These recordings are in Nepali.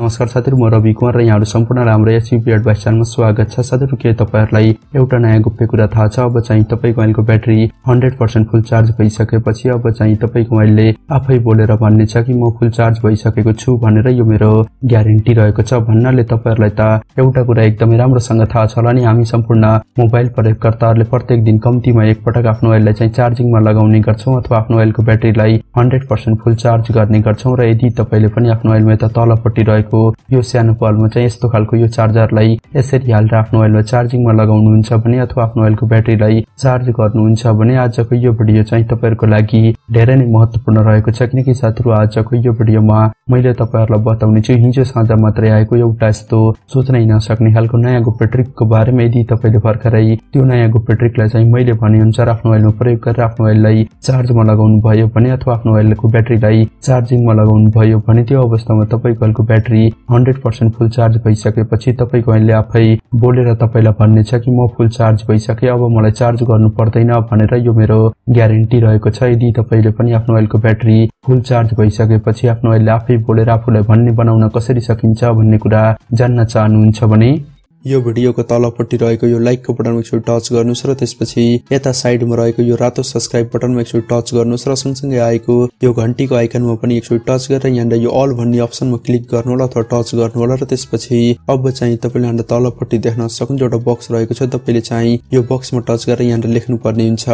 नमस्कार साथीहरू म रवि कुमार र यहाँहरू सम्पूर्णलाई हाम्रो एसयुपी एडभाइस च्यानलमा स्वागत छ साथीहरू। के तपाईँहरूलाई एउटा नयाँ गुप्य कुरा थाहा छ? अब चाहिँ तपाईँको मोबाइलको battery hundred percent full charge भइसकेपछि अब चाहिँ तपाईँको मोबाइलले आफै बोलेर भन्ने छ कि म फुल चार्ज भइसकेको छु भनेर यो मेरो ग्यारेन्टी रहेको छ। भन्नाले तपाईँहरूलाई त एउटा कुरा एकदमै राम्रोसँग थाहा छ होला नि। हामी सम्पूर्ण मोबाइल प्रयोगकर्ताहरूले प्रत्येक दिन कम्तीमा एकपटक आफ्नो मोबाइललाई चाहिँ चार्जिङमा लगाउने गर्छौँ अथवा आफ्नो मोबाइलको ब्याट्रीलाई हन्ड्रेड पर्सेन्ट फुल चार्ज गर्ने गर्छौँ। र यदि तपाईँले पनि आफ्नो मोबाइलमा यता तलपट्टि रहेको यो सानो पलमा चाहिँ यस्तो खालको यो चार्जरलाई यसरी हालेर आफ्नो मोबाइलमा चार्जिङमा लगाउनुहुन्छ भने अथवा आफ्नो मोबाइलको ब्याट्रीलाई चार्ज गर्नुहुन्छ भने आजको यो भिडियो चाहिँ तपाईँहरूको लागि धेरै नै महत्त्वपूर्ण रहेको छ। किनकि साथीहरू आजको यो भिडियोमा मैले तपाईँहरूलाई बताउने छु हिजो साँझ मात्रै आएको एउटा यस्तो सोच्नै नसक्ने खालको नयाँ गुप्य ट्रिकको बारेमा यदि तपाईँले भर्खरै त्यो नयाँ गुप्य ट्रिकलाई चाहिँ मैले भनेअनुसार आफ्नो मोबाइलमा प्रयोग गरेर आफ्नो मोबाइललाई चार्जमा लगाउनु भयो भने अथवा आफ्नो मोबाइलको ब्याट्रीलाई चार्जिङमा लगाउनु भयो भने त्यो अवस्थामा तपाईँको battery battery hundred percent full charge भइसकेपछि तपाईँको अहिले आफै बोलेर तपाईँलाई छ कि म फुल चार्ज भइसकेँ अब मलाई चार्ज गर्नु पर्दैन भनेर यो मेरो ग्यारेन्टी रहेको छ। यदि तपाईँले पनि आफ्नो मोबाइलको ब्याट्री फुल चार्ज भइसकेपछि आफ्नो मोबाइलले आफै बोलेर आफूलाई भन्ने बनाउन कसरी सकिन्छ भन्ने कुरा जान्न चाहनुहुन्छ भने यो भिडियोको तलपट्टि रहेको यो लाइकको बटनमा एकचोटि टच गर्नुहोस् र त्यसपछि यता साइडमा रहेको यो रातो सब्सक्राइब बटनमा एकचोटि टच गर्नुहोस् र सँगसँगै आएको यो घन्टीको आइकनमा पनि एकचोटि टच गरेर यहाँनिर यो अल भन्ने अप्सनमा क्लिक गर्नु होला अथवा टच गर्नु होला र त्यसपछि अब चाहिँ तपाईँले यहाँनिर तलपट्टि देख्न सक्नुहुन्छ एउटा बक्स रहेको छ। तपाईँले चाहिँ यो बक्समा टच गरेर यहाँनिर लेख्नुपर्ने हुन्छ।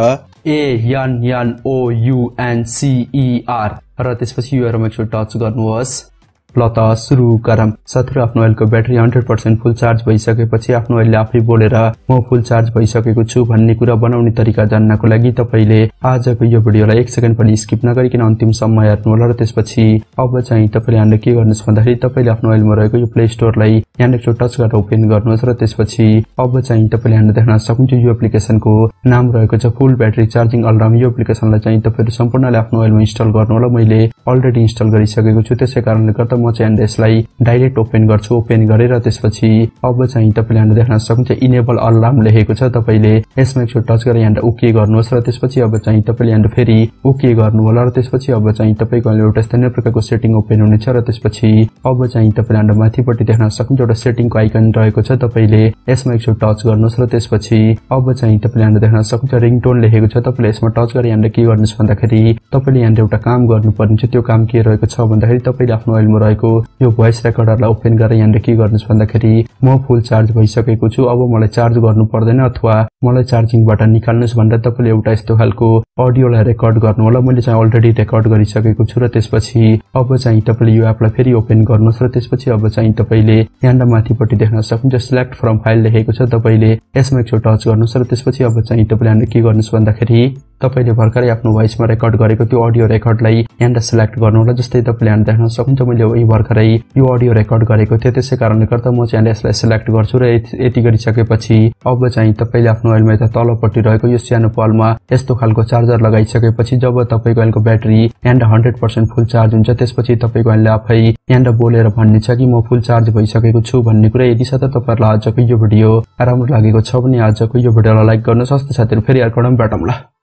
एएनओयुएनसिइआर र त्यसपछि यो एकचोटि टच गर्नुहोस्। ल त सुरु गरौँ साथीहरू आफ्नो मोबाइलको battery hundred percent full charge भइसकेपछि आफ्नो मोबाइलले आफै बोलेर म फुल चार्ज भइसकेको छु भन्ने कुरा बनाउने तरिका जान्नको लागि तपाईँले आजको यो भिडियोलाई एक सेकेन्ड पनि स्किप नगरिकन अन्तिमसम्म हेर्नु होला र त्यसपछि अब चाहिँ तपाईँले यहाँनिर के गर्नुहोस् भन्दाखेरि तपाईँले आफ्नो मोबाइलमा रहेको यो प्ले स्टोरलाई यहाँनिर टच गरेर ओपन गर्नुहोस् र त्यसपछि अब चाहिँ तपाईँले यहाँनिर देख्न सक्नुहुन्छ यो एप्लिकेसनको नाम रहेको छ फुल ब्याट्री चार्जिङ अलार्म यो एप्लिकेसनलाई चाहिँ तपाईँहरू सम्पूर्णले आफ्नो मोबाइलमा इन्स्टल गर्नु होला मैले अलरेडी इन्स्टल गरिसकेको छु। त्यसै कारणले गर्दा म चाहिँ यसलाई डाइरेक्ट ओपन गर्छु। ओपन गरेर त्यसपछि अब चाहिँ तपाईँले यहाँनिर देख्न सक्नुहुन्छ। इनेबल अलार्म लेखेको छ। तपाईँले यसमा एकचोटि टच गरेर यहाँनिर ओके गर्नुहोस् र त्यसपछि अब चाहिँ तपाईँले यहाँनिर फेरि ओके गर्नु होला र त्यसपछि अब चाहिँ तपाईँको एउटा स्थानीय प्रकारको सेटिङ ओपन हुनेछ र त्यसपछि अब चाहिँ तपाईँले यहाँनिर माथिपट्टि देख्न सक्नुहुन्छ। एउटा सेटिङको आइकन रहेको छ। तपाईँले यसमा एकचोटि टच गर्नुहोस् र त्यसपछि अब चाहिँ तपाईँले यहाँनिर देख्न सक्नुहुन्छ। रिङटोन लेखेको छ। तपाईँले यसमा टच गरेर यहाँनिर के गर्नुहोस् भन्दाखेरि तपाईँले यहाँनिर एउटा काम गर्नुपर्ने छ। त्यो काम के रहेको छ भन्दाखेरि तपाईँले आफ्नो मोबाइलमा रहेको यो भोइस रेकर्डरलाई ओपन गरेर यहाँनिर के गर्नुहोस् भन्दाखेरि म फुल चार्ज भइसकेको छु। अब मलाई चार्ज गर्नु पर्दैन अथवा मलाई चार्जिङबाट निकाल्नुहोस् भनेर तपाईँले एउटा यस्तो खालको अडियोलाई रेकर्ड गर्नु होला मैले चाहिँ अलरेडी रेकर्ड गरिसकेको छु र त्यसपछि अब चाहिँ तपाईँले यो एपलाई फेरि ओपन गर्नुहोस् र त्यसपछि अब चाहिँ तपाईँले यहाँनिर माथिपट्टि देख्न सक्नुहुन्छ सिलेक्ट फ्रम फाइल लेखेको छ। तपाईँले यसमा एकचोटि टच गर्नुहोस् र त्यसपछि अब चाहिँ तपाईँले के गर्नुहोस् भन्दाखेरि तपाईँले भर्खरै आफ्नो भोइसमा रेकर्ड गरेको त्यो अडियो रेकर्डलाई यहाँनिर सिलेक्ट गर्नु होला जस्तै तपाईँले यहाँ देख्न सक्नुहुन्छ मैले यही भर्खरै यो अडियो रेकर्ड गरेको थिएँ त्यसै कारणले गर्दा म चाहिँ यसलाई सिलेक्ट गर्छु र यति गरिसकेपछि अब चाहिँ तपाईँले आफ्नो मोबाइलमा यता तलपट्टि रहेको यो सानो पलमा यस्तो खालको चार्जर लगाइसकेपछि जब तपाईँको मोबाइलको ब्याट्री यहाँनिर हन्ड्रेड पर्सेन्ट फुल चार्ज हुन्छ त्यसपछि तपाईँको मोबाइलले आफै यहाँनिर बोलेर भन्ने छ कि म फुल चार्ज भइसकेको छु भन्ने कुरा यदि साथ तपाईँहरूलाई आजको यो भिडियो राम्रो लागेको छ भने आजको यो भिडियोलाई लाइक गर्नुहोस् हस्त साथीहरू फेरि अर्को भेटौँला